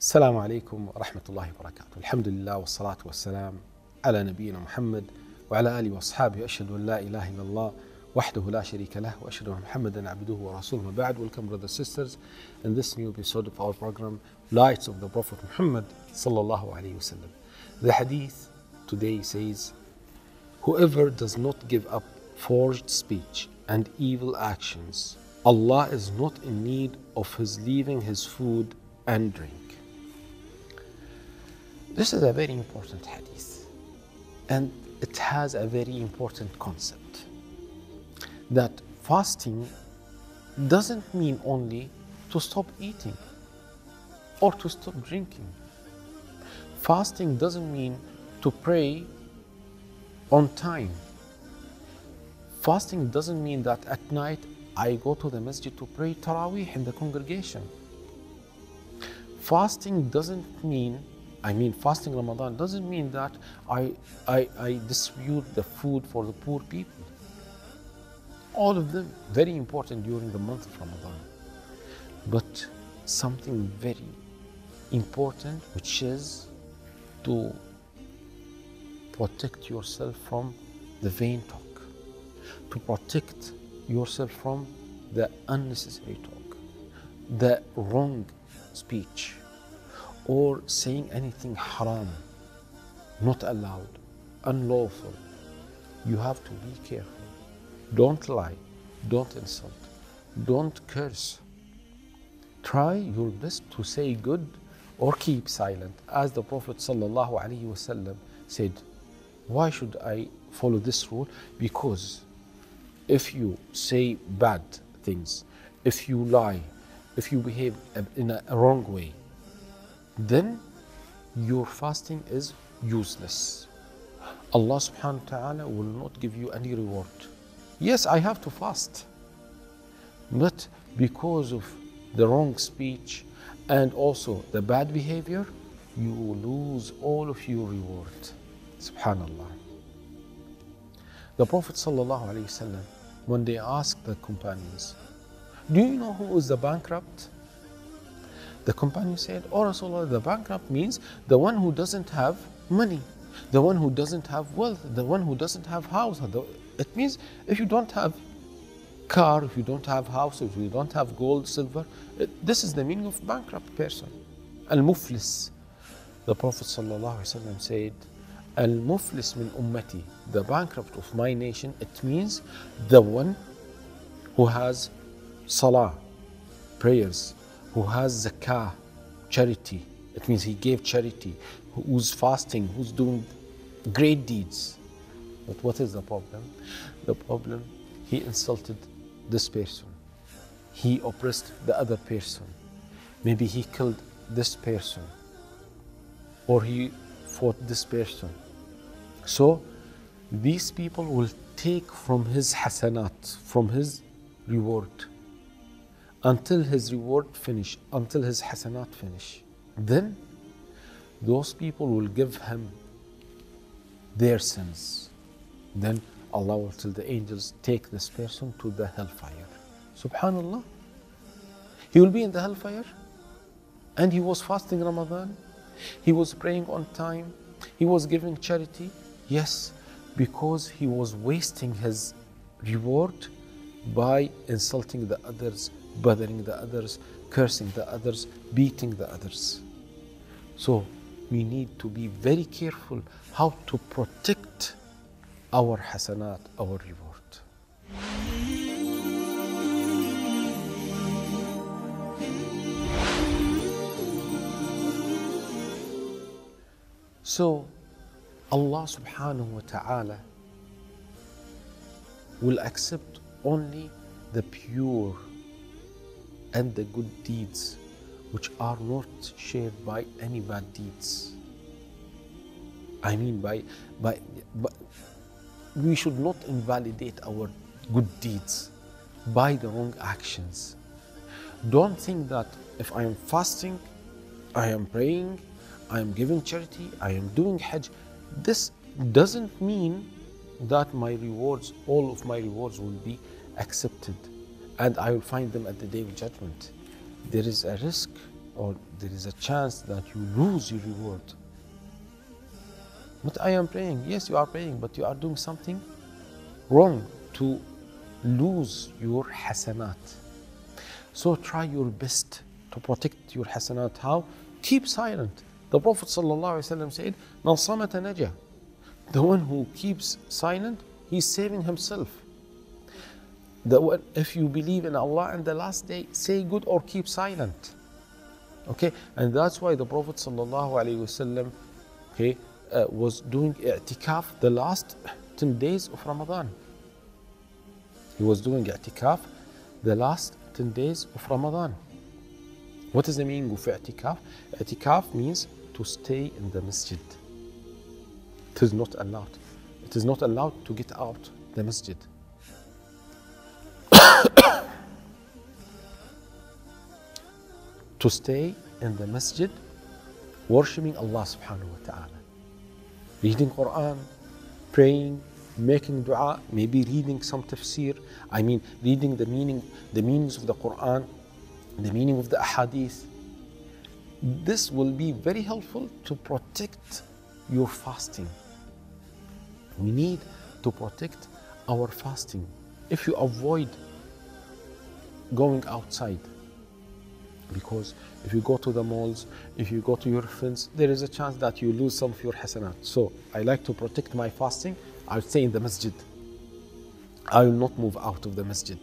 السلام عليكم ورحمة الله وبركاته الحمد لله والصلاة والسلام على نبينا محمد وعلى آله وأصحابه أشهد أن لا إله إلا الله وحده لا شريك له وأشهد أن محمدا عبده ورسوله بعد Welcome brothers and sisters in this new episode of our program Lights of the Prophet Muhammad sallallahu alayhi wasallam. The hadith today says Whoever does not give up forged speech and evil actions Allah is not in need of his leaving his food and drink. This is a very important hadith and it has a very important concept that fasting doesn't mean only to stop eating or to stop drinking. Fasting doesn't mean to pray on time. Fasting doesn't mean that at night I go to the masjid to pray Taraweeh in the congregation. Fasting doesn't mean, I mean, fasting Ramadan doesn't mean that I, I, I distribute the food for the poor people. All of them very important during the month of Ramadan. But something very important, which is to protect yourself from the vain talk, to protect yourself from the unnecessary talk, the wrong speech, or saying anything haram, not allowed, unlawful. You have to be careful. Don't lie, don't insult, don't curse. Try your best to say good or keep silent. As the Prophet said, Why should I follow this rule? Because if you say bad things, if you lie, if you behave in a wrong way, then your fasting is useless. Allah subhanahu wa ta'ala will not give you any reward. Yes, I have to fast. But because of the wrong speech and also the bad behavior, you lose all of your reward. Subhanallah. The Prophet ﷺ, when they asked the companions, Do you know who is the bankrupt? The companion said, Oh Rasulullah, the bankrupt means the one who doesn't have money, the one who doesn't have wealth, the one who doesn't have house. It means if you don't have car, if you don't have house, if you don't have gold, silver, it, this is the meaning of bankrupt person. Al-muflis. The Prophet said, Al-muflis min ummati, the bankrupt of my nation, it means the one who has salah, prayers, who has zakah, charity. It means he gave charity, who's fasting, who's doing great deeds. But what is the problem? The problem, he insulted this person. He oppressed the other person. Maybe he killed this person. Or he fought this person. So these people will take from his hasanat, from his reward, until his reward finish, until his hasanat finish. Then those people will give him their sins. Then Allah will tell the angels, take this person to the hellfire. Subhanallah. He will be in the hellfire. And he was fasting Ramadan. He was praying on time. He was giving charity. Yes, because he was wasting his reward by insulting the others, bothering the others, cursing the others, beating the others. So we need to be very careful how to protect our hasanat, our reward. So Allah subhanahu wa ta'ala will accept only the pure and the good deeds which are not shared by any bad deeds. I mean by, by, by we should not invalidate our good deeds by the wrong actions. Don't think that if I am fasting, I am praying, I am giving charity, I am doing Hajj, this doesn't mean that my rewards, all of my rewards will be accepted and I will find them at the day of judgment. There is a risk or there is a chance that you lose your reward. But I am praying. Yes, you are praying, but you are doing something wrong to lose your hasanat. So try your best to protect your hasanat. How? Keep silent. The Prophet ﷺ said, Man samata. The one who keeps silent, he's saving himself. The if you believe in Allah and the last day, say good or keep silent. Okay, and that's why the Prophet ﷺ okay, uh, was doing i'tikaf the last 10 days of Ramadan. He was doing i'tikaf the last 10 days of Ramadan. What is the meaning of i'tikaf? I'tikaf means to stay in the masjid. It is not allowed. It is not allowed to get out the masjid. To stay in the masjid worshipping Allah subhanahu wa ta'ala. Reading Quran, praying, making dua, maybe reading some tafsir. I mean reading the meaning, the meanings of the Quran, the meaning of the ahadith. This will be very helpful to protect your fasting. We need to protect our fasting. If you avoid going outside, because if you go to the malls, if you go to your friends, there is a chance that you lose some of your hasanat. So I like to protect my fasting. I'll stay in the masjid. I will not move out of the masjid.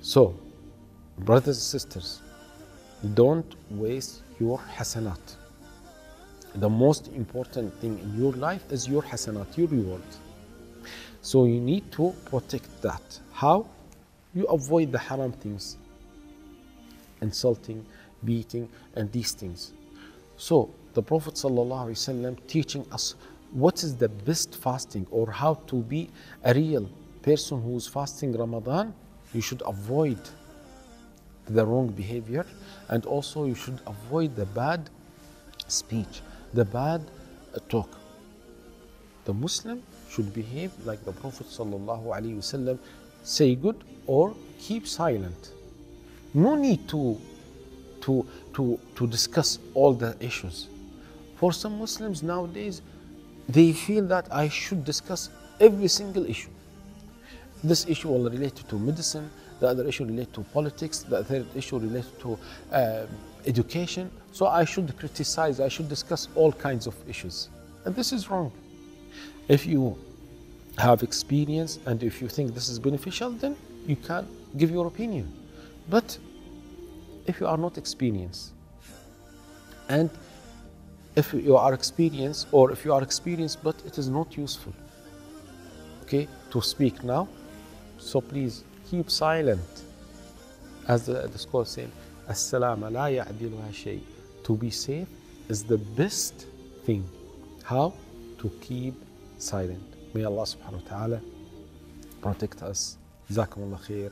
So, brothers and sisters, don't waste your hasanat. The most important thing in your life is your hasanat, your reward. So you need to protect that. How? You avoid the haram things insulting, beating, and these things. So the Prophet ﷺ teaching us what is the best fasting or how to be a real person who is fasting Ramadan. You should avoid the wrong behavior and also you should avoid the bad speech, the bad uh, talk. The Muslim should behave like the Prophet ﷺ say good or keep silent no need to, to, to, to discuss all the issues. For some Muslims nowadays, they feel that I should discuss every single issue. This issue will relate to medicine, the other issue relate to politics, the third issue relate to uh, education. So I should criticize, I should discuss all kinds of issues. And this is wrong. If you have experience and if you think this is beneficial, then you can give your opinion. But if you are not experienced, and if you are experienced, or if you are experienced but it is not useful, okay, to speak now, so please keep silent. As the, the scholars say, السلام لا يعدلها شيء. To be safe is the best thing. How? To keep silent. May Allah subhanahu wa ta'ala protect us. جزاكم الله خير.